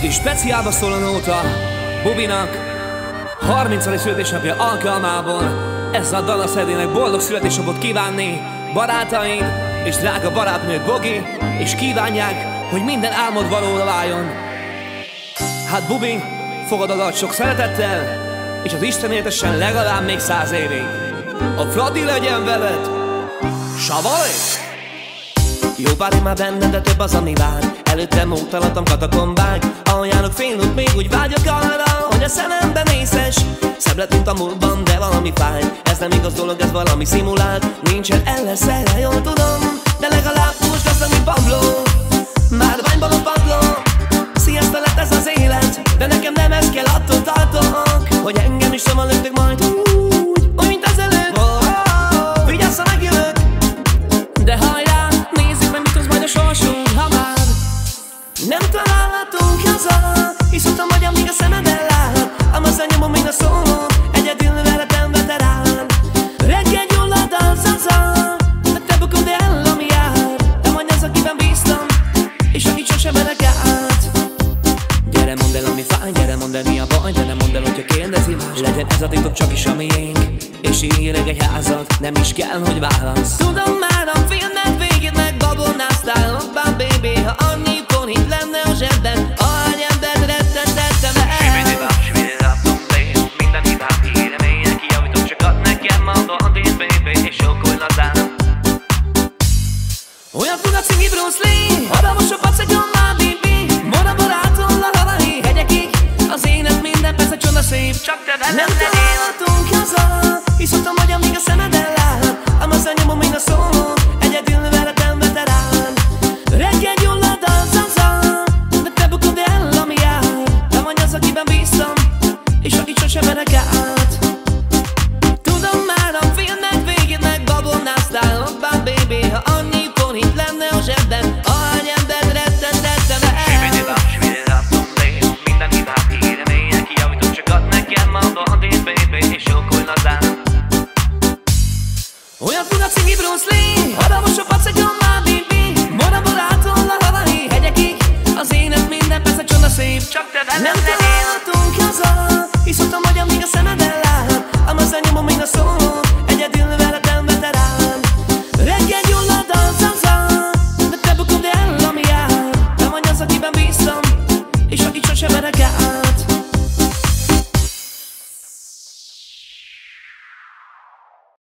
És speciálba szól a nóta Bubinak 30. születésnapja alkalmából Ez a dal a szedének boldog születésnapot kívánni Barátaid és drága barátnőd Bogi És kívánják, hogy minden álmod valóra váljon Hát Bubi, fogad a sok szeretettel És az Isten értessen legalább még száz évig A Fradi legyen veled Savaj! Jó pár már bennem, de több az, ami vár. Előttem ótalattam katakombák. Aljánok út, még úgy vágyok arra Hogy a szemembe mészes Szebb lett, mint a múltban, de valami fáj. Ez nem igaz dolog, ez valami szimulált. Nincsen ellenszere, jól tudom De legalább Sosem menek át Gyere mondd el, ami fáj Gyere mondd el, mi a baj De nem mondd el, hogyha kérdezi más. Legyen ez a titok csak is a miénk És írj egy házat Nem is kell, hogy válasz. Tudom már Olyan fura cigi Bruce Lee. Hatalmas a pacagyon már bibi Mora barátom a havai hegyekig. Az élet minden persze csoda szép Csak te velem Nem találhatunk haza ott vagy, amíg a szemed ellát Ám az anyomom még a szóló Egyedül veletem veterán Reggel gyullad az haza De te bukod el, ami jár. Te vagy az, akiben bíztam És akit sosem verek át Olyan fura cigi Bruce Lee